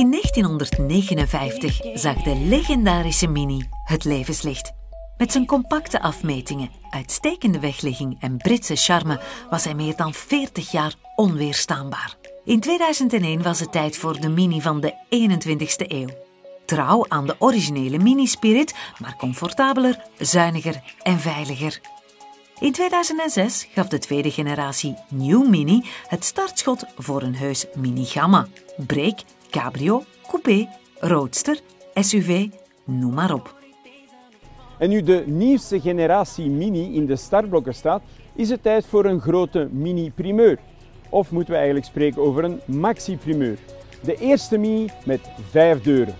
In 1959 zag de legendarische Mini het levenslicht. Met zijn compacte afmetingen, uitstekende wegligging en Britse charme was hij meer dan 40 jaar onweerstaanbaar. In 2001 was het tijd voor de Mini van de 21ste eeuw. Trouw aan de originele Mini Spirit, maar comfortabeler, zuiniger en veiliger. In 2006 gaf de tweede generatie New Mini het startschot voor een heus Mini Gamma, Break, Cabrio, Coupé, Roadster, SUV, noem maar op. En nu de nieuwste generatie Mini in de startblokken staat, is het tijd voor een grote Mini-primeur. Of moeten we eigenlijk spreken over een maxi-primeur. De eerste Mini met vijf deuren.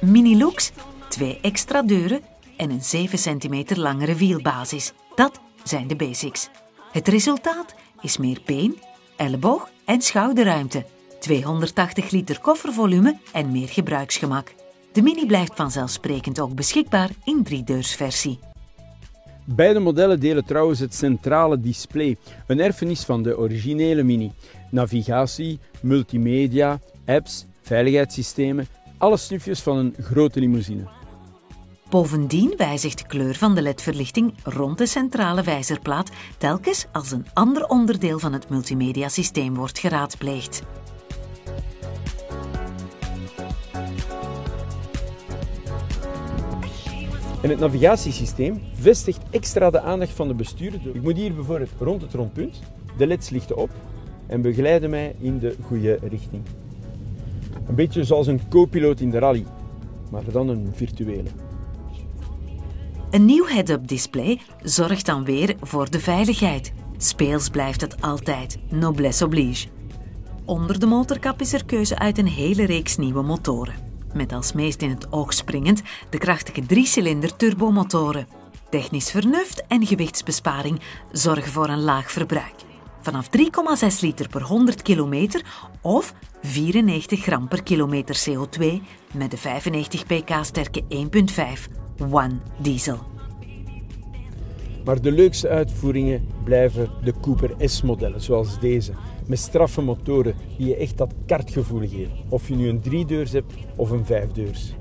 Mini Looks, twee extra deuren en een 7 centimeter langere wielbasis. Dat zijn de basics. Het resultaat is meer been, elleboog en schouderruimte, 280 liter koffervolume en meer gebruiksgemak. De Mini blijft vanzelfsprekend ook beschikbaar in driedeursversie. Beide modellen delen trouwens het centrale display, een erfenis van de originele Mini. Navigatie, multimedia, apps, veiligheidssystemen, alle snufjes van een grote limousine. Bovendien wijzigt de kleur van de ledverlichting rond de centrale wijzerplaat telkens als een ander onderdeel van het multimediasysteem wordt geraadpleegd. En het navigatiesysteem vestigt extra de aandacht van de bestuurder. Ik moet hier bijvoorbeeld rond het rondpunt, de leds lichten op en begeleiden mij in de goede richting. Een beetje zoals een co-piloot in de rally, maar dan een virtuele. Een nieuw head-up display zorgt dan weer voor de veiligheid. Speels blijft het altijd, noblesse oblige. Onder de motorkap is er keuze uit een hele reeks nieuwe motoren. Met als meest in het oog springend de krachtige driecilinder turbomotoren. Technisch vernuft en gewichtsbesparing zorgen voor een laag verbruik. Vanaf 3,6 liter per 100 kilometer of 94 gram per kilometer CO2 met de 95 pk sterke 1.5 One Diesel. Maar de leukste uitvoeringen blijven de Cooper S-modellen, zoals deze. Met straffe motoren die je echt dat kartgevoel geven. Of je nu een driedeurs hebt of een vijfdeurs.